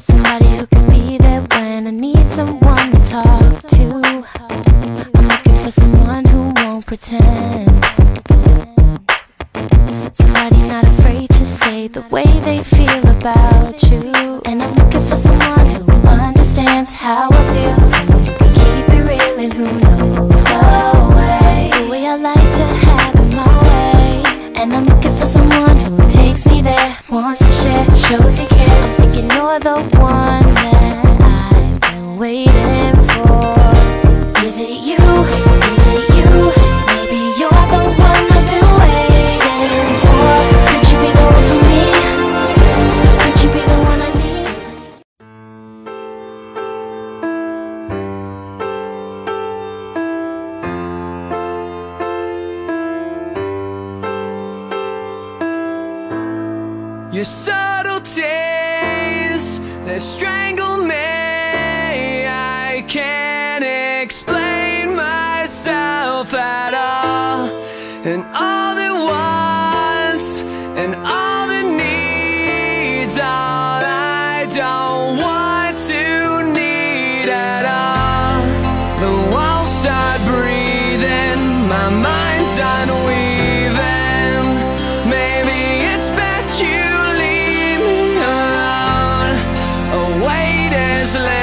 Somebody who can be there when I need someone to talk to. I'm looking for someone who won't pretend. Somebody not afraid to say the way they feel about you. And I'm looking for someone who understands how I feel. Someone who can keep it real and who knows the way. The way I like to have it my way. And I'm looking for someone who takes me there, wants to share, shows he cares. Thinking you're the. Your subtleties that strangle me. I can't explain easily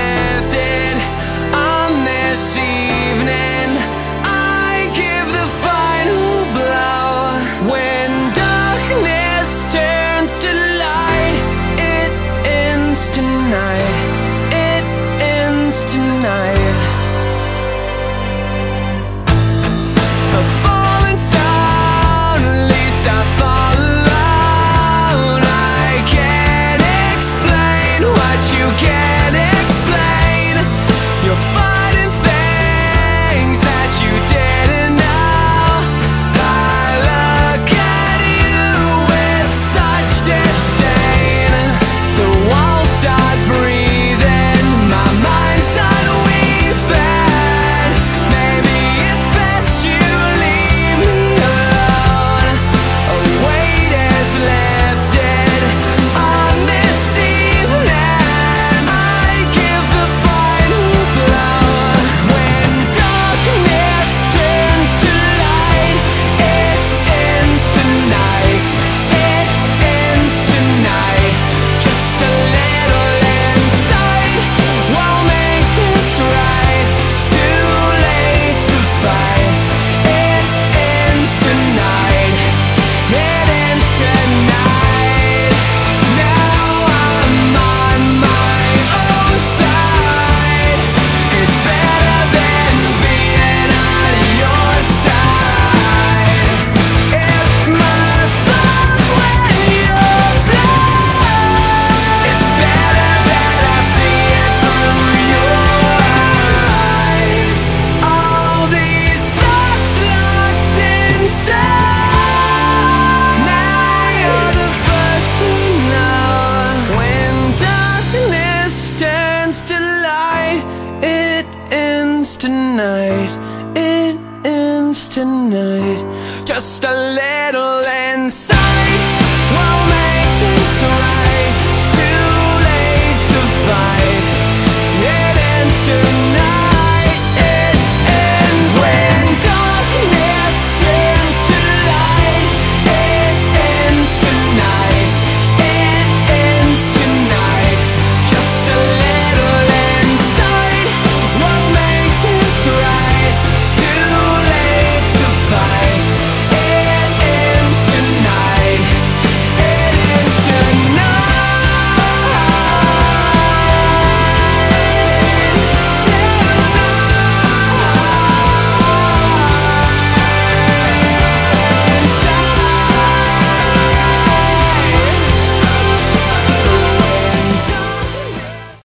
tonight. Just a little inside